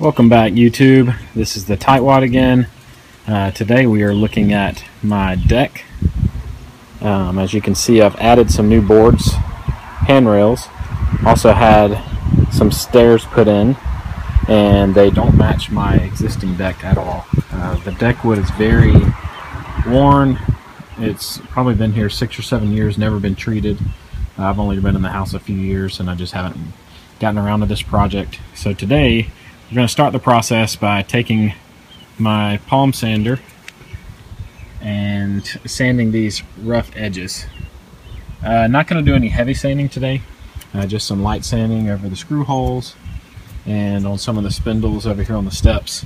Welcome back YouTube. This is the Tightwad again. Uh, today we are looking at my deck. Um, as you can see I've added some new boards, handrails, also had some stairs put in and they don't match my existing deck at all. Uh, the deck wood is very worn. It's probably been here six or seven years, never been treated. I've only been in the house a few years and I just haven't gotten around to this project. So today we're going to start the process by taking my palm sander and sanding these rough edges. Uh, not going to do any heavy sanding today, uh, just some light sanding over the screw holes and on some of the spindles over here on the steps.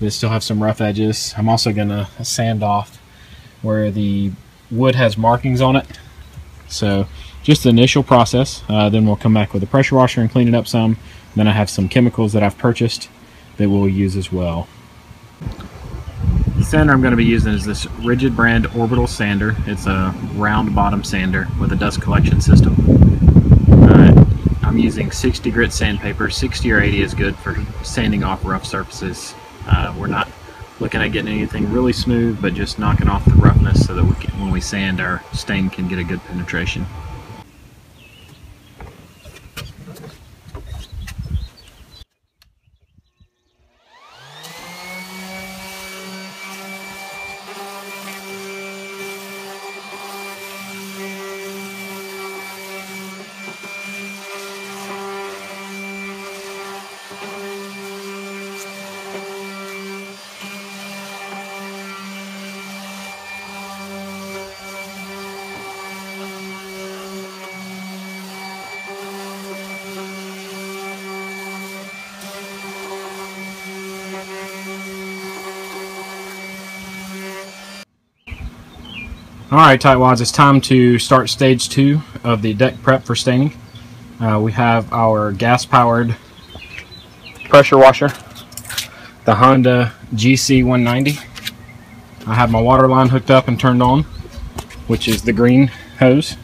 They still have some rough edges. I'm also going to sand off where the wood has markings on it. So just the initial process. Uh, then we'll come back with a pressure washer and clean it up some. Then I have some chemicals that I've purchased that we'll use as well. The sander I'm going to be using is this Ridgid brand orbital sander. It's a round bottom sander with a dust collection system. Uh, I'm using 60 grit sandpaper. 60 or 80 is good for sanding off rough surfaces. Uh, we're not looking at getting anything really smooth, but just knocking off the roughness so that we can, when we sand, our stain can get a good penetration. Alright tightwads, it's time to start stage two of the deck prep for staining. Uh, we have our gas powered pressure washer, the Honda GC190. I have my water line hooked up and turned on, which is the green hose.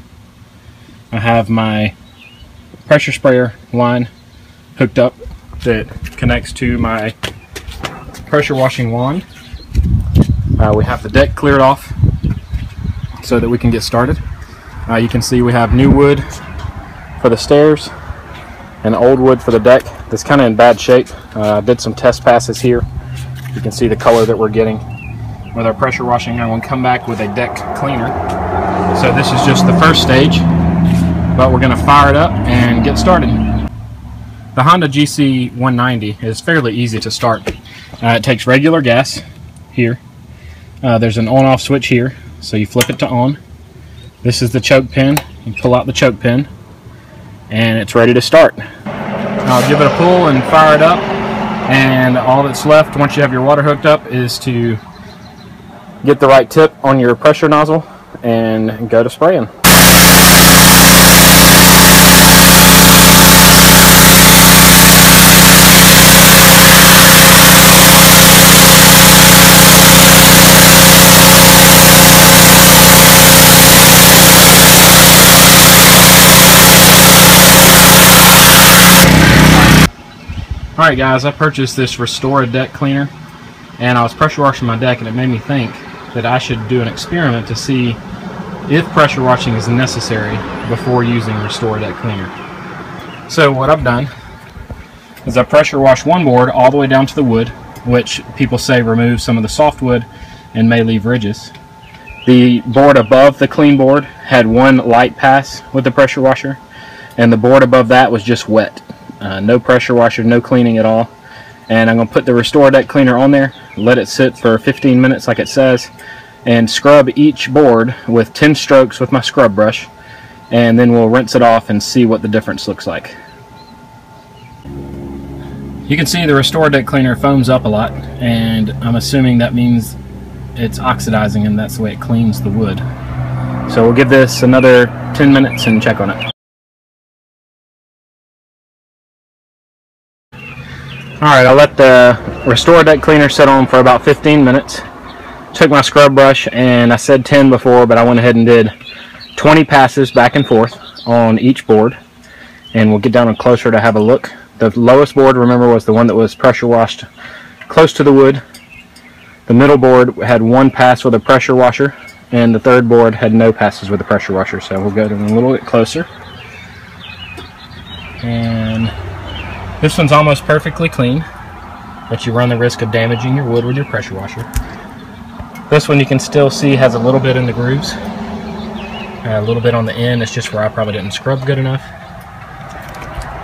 I have my pressure sprayer line hooked up that connects to my pressure washing wand. Uh, we have the deck cleared off so that we can get started. Uh, you can see we have new wood for the stairs and old wood for the deck that's kind of in bad shape. Uh, I did some test passes here. You can see the color that we're getting. With our pressure washing, I'm going to come back with a deck cleaner. So this is just the first stage, but we're going to fire it up and get started. The Honda GC 190 is fairly easy to start. Uh, it takes regular gas here. Uh, there's an on-off switch here so you flip it to on. This is the choke pin. You pull out the choke pin and it's ready to start. I'll give it a pull and fire it up and all that's left once you have your water hooked up is to get the right tip on your pressure nozzle and go to spraying. Alright guys, I purchased this Restore deck cleaner and I was pressure washing my deck and it made me think that I should do an experiment to see if pressure washing is necessary before using Restore deck cleaner. So what I've done is I pressure wash one board all the way down to the wood, which people say removes some of the softwood and may leave ridges. The board above the clean board had one light pass with the pressure washer and the board above that was just wet. Uh, no pressure washer, no cleaning at all. And I'm going to put the Restore Deck Cleaner on there, let it sit for 15 minutes like it says, and scrub each board with 10 strokes with my scrub brush. And then we'll rinse it off and see what the difference looks like. You can see the Restore Deck Cleaner foams up a lot, and I'm assuming that means it's oxidizing and that's the way it cleans the wood. So we'll give this another 10 minutes and check on it. Alright, I let the Restore Deck Cleaner sit on for about 15 minutes. Took my scrub brush and I said 10 before, but I went ahead and did 20 passes back and forth on each board. And we'll get down closer to have a look The lowest board, remember, was the one that was pressure washed close to the wood. The middle board had one pass with a pressure washer, and the third board had no passes with a pressure washer. So we'll go to a little bit closer. And this one's almost perfectly clean, but you run the risk of damaging your wood with your pressure washer. This one you can still see has a little bit in the grooves. Uh, a little bit on the end, it's just where I probably didn't scrub good enough.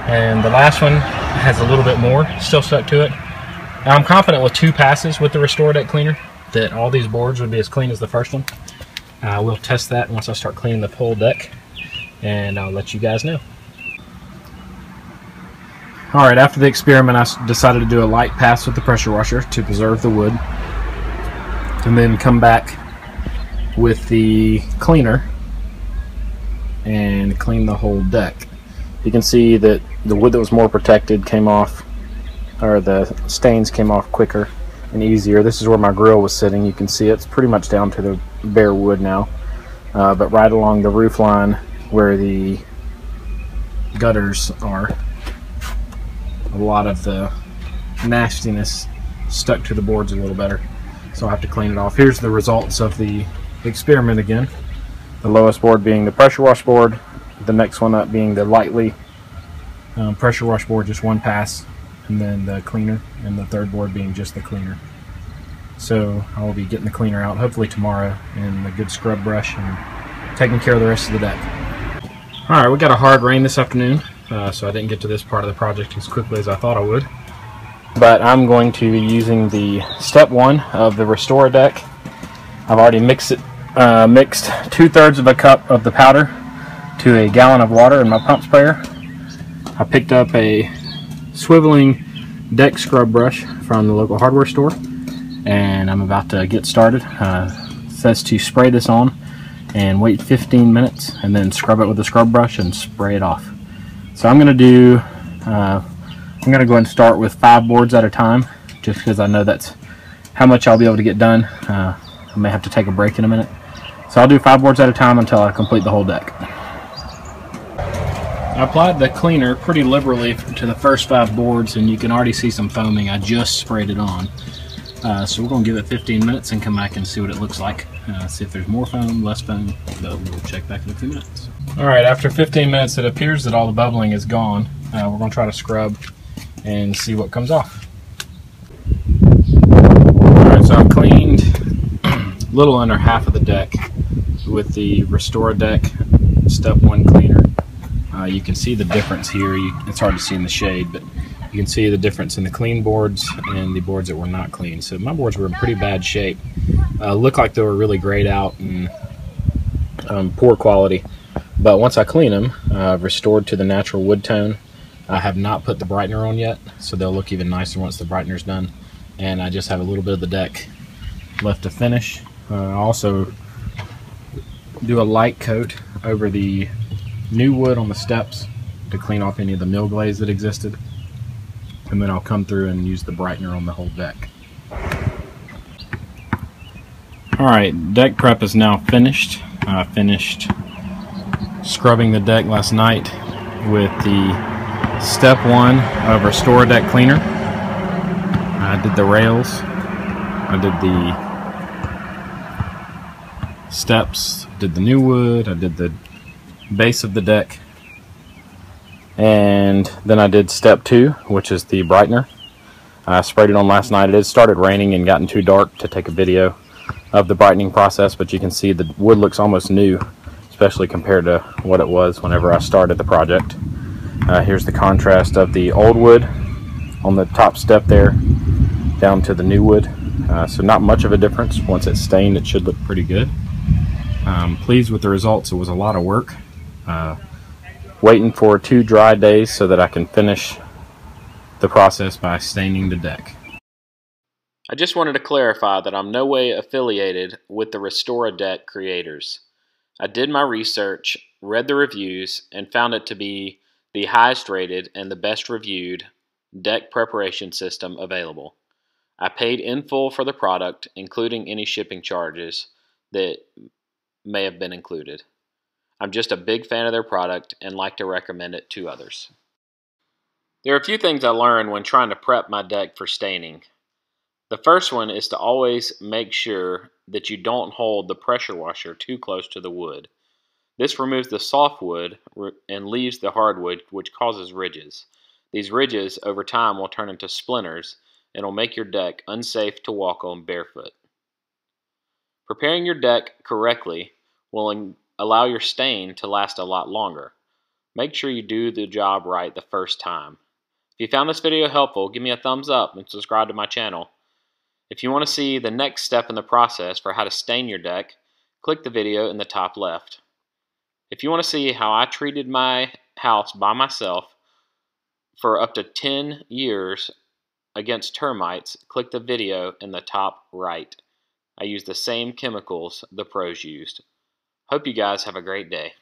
And the last one has a little bit more still stuck to it. I'm confident with two passes with the Restore Deck Cleaner that all these boards would be as clean as the first one. Uh, we'll test that once I start cleaning the whole deck and I'll let you guys know. Alright, after the experiment I decided to do a light pass with the pressure washer to preserve the wood and then come back with the cleaner and clean the whole deck. You can see that the wood that was more protected came off, or the stains came off quicker and easier. This is where my grill was sitting. You can see it's pretty much down to the bare wood now. Uh, but right along the roof line where the gutters are, a lot of the nastiness stuck to the boards a little better. So I'll have to clean it off. Here's the results of the experiment again. The lowest board being the pressure wash board, the next one up being the lightly um, pressure wash board, just one pass, and then the cleaner, and the third board being just the cleaner. So I will be getting the cleaner out hopefully tomorrow in a good scrub brush and taking care of the rest of the deck. Alright, we got a hard rain this afternoon, uh, so I didn't get to this part of the project as quickly as I thought I would. But I'm going to be using the step one of the Restore deck. I've already mixed it, uh, mixed two thirds of a cup of the powder to a gallon of water in my pump sprayer. I picked up a swiveling deck scrub brush from the local hardware store and I'm about to get started. Uh, says to spray this on and wait 15 minutes and then scrub it with a scrub brush and spray it off. So I'm going to do, uh, I'm going to go and start with five boards at a time just because I know that's how much I'll be able to get done. Uh, I may have to take a break in a minute. So I'll do five boards at a time until I complete the whole deck. I applied the cleaner pretty liberally to the first five boards and you can already see some foaming. I just sprayed it on. Uh, so we're going to give it 15 minutes and come back and see what it looks like. Uh, see if there's more foam, less foam, but we'll check back in a few minutes. Alright, after 15 minutes it appears that all the bubbling is gone. Uh, we're going to try to scrub and see what comes off. Alright, so I've cleaned a little under half of the deck with the Restore Deck Step 1 cleaner. Uh, you can see the difference here. You, it's hard to see in the shade, but you can see the difference in the clean boards and the boards that were not clean. So my boards were in pretty bad shape. Uh, looked like they were really grayed out and um, poor quality. But once I clean them, uh, restored to the natural wood tone. I have not put the brightener on yet, so they'll look even nicer once the brightener's done. And I just have a little bit of the deck left to finish. Uh, also do a light coat over the new wood on the steps to clean off any of the mill glaze that existed. And then I'll come through and use the brightener on the whole deck. Alright, deck prep is now finished. I finished scrubbing the deck last night with the step one of Restore Deck Cleaner. I did the rails. I did the steps, did the new wood, I did the base of the deck. And then I did step two, which is the brightener. I sprayed it on last night. It had started raining and gotten too dark to take a video of the brightening process, but you can see the wood looks almost new, especially compared to what it was whenever I started the project. Uh, here's the contrast of the old wood on the top step there down to the new wood. Uh, so not much of a difference. Once it's stained, it should look pretty good. Um, pleased with the results. It was a lot of work. Uh, waiting for two dry days so that I can finish the process by staining the deck. I just wanted to clarify that I'm no way affiliated with the Restore Deck creators. I did my research, read the reviews, and found it to be the highest rated and the best reviewed deck preparation system available. I paid in full for the product, including any shipping charges that may have been included. I'm just a big fan of their product and like to recommend it to others. There are a few things I learned when trying to prep my deck for staining. The first one is to always make sure that you don't hold the pressure washer too close to the wood. This removes the soft wood and leaves the hardwood, which causes ridges. These ridges over time will turn into splinters and will make your deck unsafe to walk on barefoot. Preparing your deck correctly will allow your stain to last a lot longer. Make sure you do the job right the first time. If you found this video helpful, give me a thumbs up and subscribe to my channel. If you want to see the next step in the process for how to stain your deck, click the video in the top left. If you want to see how I treated my house by myself for up to 10 years against termites, click the video in the top right. I used the same chemicals the pros used. Hope you guys have a great day.